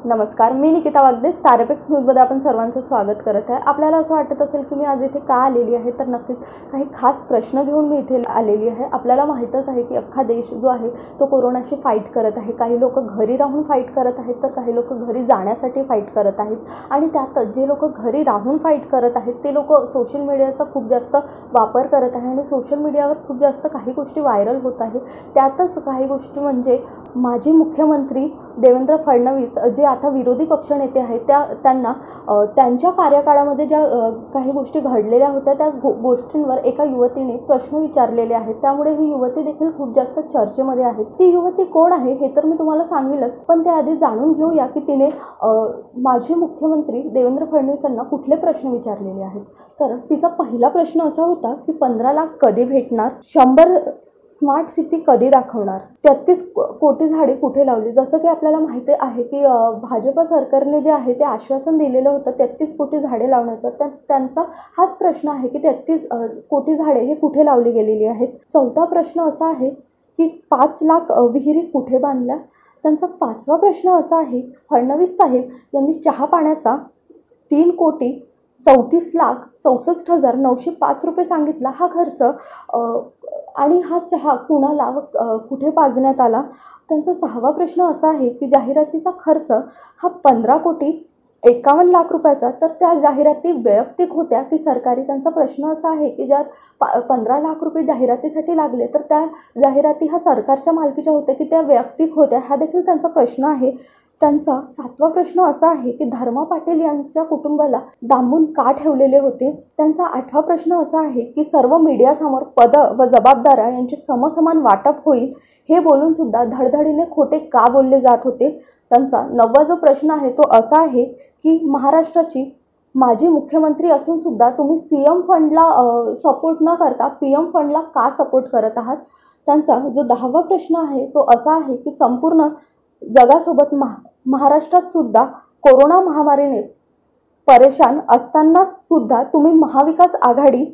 नमस्कार मी निकिता वागदे स्टारपेक्स न्यूजमध्ये आपण सर्वांचं स्वागत करत आहे. आपल्याला असं वाटत असेल की मी आज इथे का आलेली आहे तर नक्कीच काही खास प्रश्न घेऊन मी इथे आलेली आहे. आपल्याला माहीतच आहे की अख्खा देश जो आहे तो कोरोनाशी फाईट करत आहे. काही लोक घरी राहून फाईट करत आहेत तर काही लोक घरी जाण्यासाठी फाईट करत आहेत. आणि त्यातच जे लोक घरी राहून फाईट करत आहेत ते लोक सोशल मीडियाचा खूप जास्त वापर करत आहे. आणि सोशल मीडियावर खूप जास्त काही गोष्टी व्हायरल होत आहेत. त्यातच काही गोष्टी म्हणजे माजी मुख्यमंत्री देवेंद्र फडणवीस जे आता विरोधी पक्षनेते आहेत त्या त्यांना त्यांच्या कार्यकाळामध्ये ज्या काही गोष्टी घडलेल्या होत्या त्या गो गोष्टींवर एका युवतीने प्रश्न विचारलेले आहेत. त्यामुळे ही युवती देखील खूप जास्त चर्चेमध्ये आहे. ती युवती कोण आहे हे तर मी तुम्हाला सांगेलच पण त्याआधी जाणून घेऊया की तिने माजी मुख्यमंत्री देवेंद्र फडणवीसांना कुठले प्रश्न विचारलेले आहेत. तर तिचा पहिला प्रश्न असा होता की पंधरा लाख कधी भेटणार? शंभर स्मार्ट सिटी कधी दाखवणार? तेहतीस कोटी झाडे कुठे लावली? जसं की आपल्याला माहिती आहे की भाजप सरकारने जे आहे ते आश्वासन दिलेलं होतं तेहतीस कोटी झाडे लावण्याचं. त्या त्यांचा हाच प्रश्न आहे की तेहतीस कोटी झाडे हे कुठे लावली गेलेली आहेत? चौथा प्रश्न असा आहे की पाच लाख विहिरी कुठे बांधल्या? त्यांचा पाचवा प्रश्न असा आहे फडणवीस साहेब यांनी चहा पाण्याचा तीन कोटी चौतीस लाख चौसष्ट हजार नऊशे पाच रुपये सांगितला. हा खर्च आणि हा चहा कुणाला व कुठे पाजण्यात आला? त्यांचा सहावा प्रश्न असा आहे की जाहिरातीचा खर्च हा पंधरा कोटी एकावन्न लाख रुपयाचा. तर त्या जाहिराती वैयक्तिक होत्या की सरकारी? त्यांचा प्रश्न असा आहे की ज्यात पा पंधरा लाख रुपये जाहिरातीसाठी लागले तर त्या जाहिराती हा सरकारच्या मालकीच्या होत्या की त्या वैयक्तिक होत्या? हा देखील त्यांचा प्रश्न आहे. त्यांचा सातवा प्रश्न असा आहे की धर्मा पाटील यांच्या कुटुंबाला दामून का ठेवलेले होते? त्यांचा आठवा प्रश्न असा आहे की सर्व मीडियासमोर पद व जबाबदाऱ्या यांचे समसमान वाटप होईल हे बोलून सुद्धा धडधडीने खोटे का बोलले जात होते? त्यांचा नववा जो प्रश्न आहे तो असा आहे की महाराष्ट्राची माजी मुख्यमंत्री असून सुद्धा तुम्ही सी एम फंडला सपोर्ट न करता पी एम फंडला का सपोर्ट करत आहात? त्यांचा जो दहावा प्रश्न आहे तो असा आहे की संपूर्ण जगासोबत महा महाराष्ट्रात सुद्धा कोरोना महामारीने परेशान असताना सुद्धा तुम्ही महाविकास आघाडी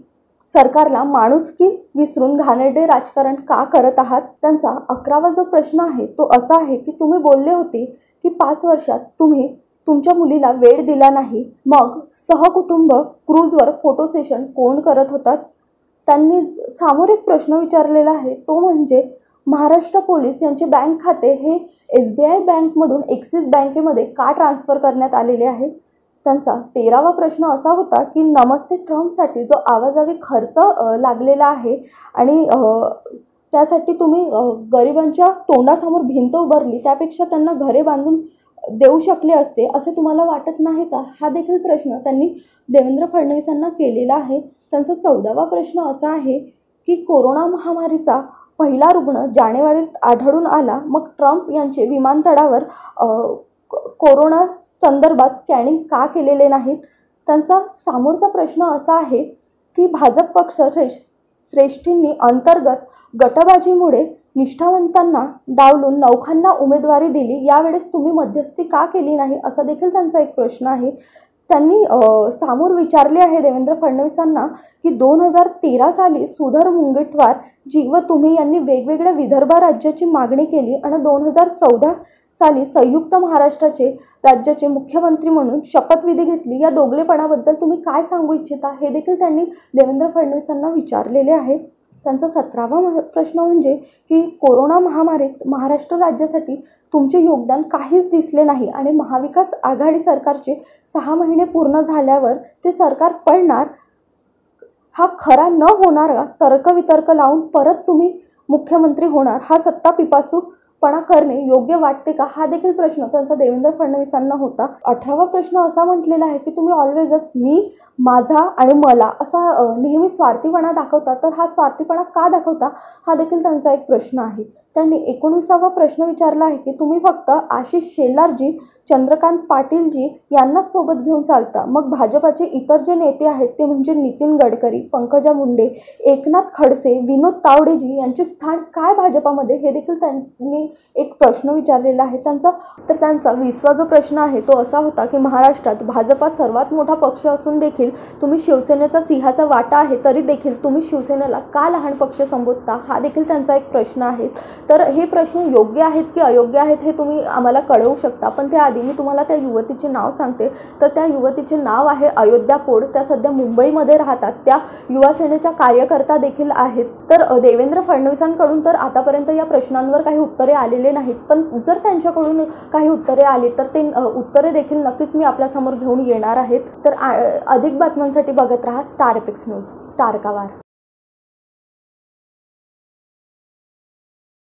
सरकारला माणुसकी विसरून घाणेरडे राजकारण का करत आहात? त्यांचा अकरावा जो प्रश्न आहे तो असा आहे की तुम्ही बोलले होते की पाच वर्षात तुम्ही तुमच्या मुलीला वेळ दिला नाही. मग सहकुटुंब क्रूजवर फोटो सेशन कोण करत होतात? त्यांनी सामोर एक प्रश्न विचारलेला आहे तो म्हणजे महाराष्ट्र पोलीस यांचे बँक खाते हे एस बी आय बँकमधून एक्सिस बँकेमध्ये का ट्रान्स्फर करण्यात आलेले आहे? त्यांचा तेरावा प्रश्न असा होता की नमस्ते ट्रम्पसाठी जो आवाजावी खर्च लागलेला आहे आणि त्यासाठी तुम्ही गरिबांच्या तोंडासमोर भिंत उभारली त्यापेक्षा त्यांना घरे बांधून देऊ शकले असते असे तुम्हाला वाटत नाही का? हा देखील प्रश्न त्यांनी देवेंद्र फडणवीसांना केलेला आहे. त्यांचा चौदावा प्रश्न असा आहे की कोरोना महामारीचा पहिला रुग्ण जानेवारीत आढळून आला मग ट्रम्प यांचे विमानतळावर कोरोना संदर्भात स्कॅनिंग का केलेले नाहीत? त्यांचा समोरचा प्रश्न असा आहे की भाजप पक्ष श्रेष्ठींनी अंतर्गत गटबाजीमुळे निष्ठावंतांना डावलून नौखांना उमेदवारी दिली यावेळेस तुम्ही मध्यस्थी का केली नाही? असा देखील त्यांचा एक प्रश्न आहे. त्यांनी सामोर विचारले आहे देवेंद्र फडणवीसांना की दोन हजार तेरा साली सुधर मुंगेटवार जी व तुम्ही यांनी वेगवेगळ्या विदर्भ राज्याची मागणी केली आणि दोन हजार चौदा साली संयुक्त महाराष्ट्राचे राज्याचे मुख्यमंत्री म्हणून शपथविधी घेतली. या दोगलेपणाबद्दल तुम्ही काय सांगू इच्छिता? हे देखील त्यांनी देवेंद्र फडणवीसांना विचारलेले आहे. त्यांचा सतरावा प्रश्न म्हणजे की कोरोना महामारीत महाराष्ट्र राज्यासाठी तुमचे योगदान काहीच दिसले नाही आणि महाविकास आघाडी सरकारचे सहा महिने पूर्ण झाल्यावर ते सरकार पडणार हा खरा न होणारा तर्कवितर्क लावून परत तुम्ही मुख्यमंत्री होणार हा सत्ता पिपासू पणा करणे योग्य वाटते का? हा देखील प्रश्न त्यांचा देवेंद्र फडणवीसांना होता. अठरावा प्रश्न असा म्हटलेला आहे की तुम्ही ऑलवेजच मी माझा आणि मला असा नेहमी स्वार्थीपणा दाखवता तर हा स्वार्थीपणा का दाखवता? हा देखील त्यांचा एक प्रश्न आहे. त्यांनी एकोणीसावा प्रश्न विचारला आहे की तुम्ही फक्त आशिष शेलारजी चंद्रकांत पाटीलजी यांनाच सोबत घेऊन चालता. मग भाजपाचे इतर जे नेते आहेत ते म्हणजे नितीन गडकरी पंकजा मुंडे एकनाथ खडसे विनोद तावडेजी यांचे स्थान काय भाजपामध्ये? हे देखील त्यांनी एक प्रश्न विचारलेला आहे त्यांचा. तर त्यांचा वीसवा जो प्रश्न आहे तो असा होता की महाराष्ट्रात भाजपा सर्वात मोठा पक्ष असून देखील तुम्ही शिवसेनेचा सिंहाचा वाटा आहे तरी देखील तुम्ही शिवसेनेला का लहान पक्ष संबोधता? हा देखील त्यांचा एक प्रश्न आहे. तर हे प्रश्न योग्य आहेत की अयोग्य आहेत हे तुम्ही आम्हाला कळवू शकता. पण त्याआधी मी तुम्हाला त्या युवतीचे नाव सांगते. तर त्या युवतीचे नाव आहे अयोध्या पोड त्या सध्या मुंबईमध्ये राहतात. त्या युवासेनेच्या कार्यकर्ता देखील आहेत. तर देवेंद्र फडणवीसांकडून तर आतापर्यंत या प्रश्नांवर काही उत्तरे आलेले नाहीत. पण जर त्यांच्याकडून काही उत्तरे आली तर ते उत्तरे देखील नक्कीच मी आपल्यासमोर घेऊन येणार आहेत. तर अधिक बातम्यांसाठी बघत राहा स्टार एपिक्स न्यूज स्टार का वार.